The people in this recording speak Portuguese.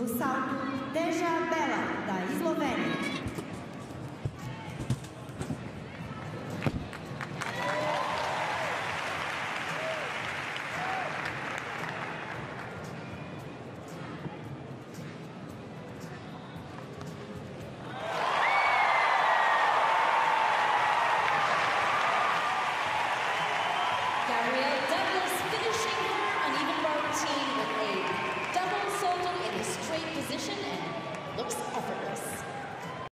No salto, Deja Bela, da Eslovênia.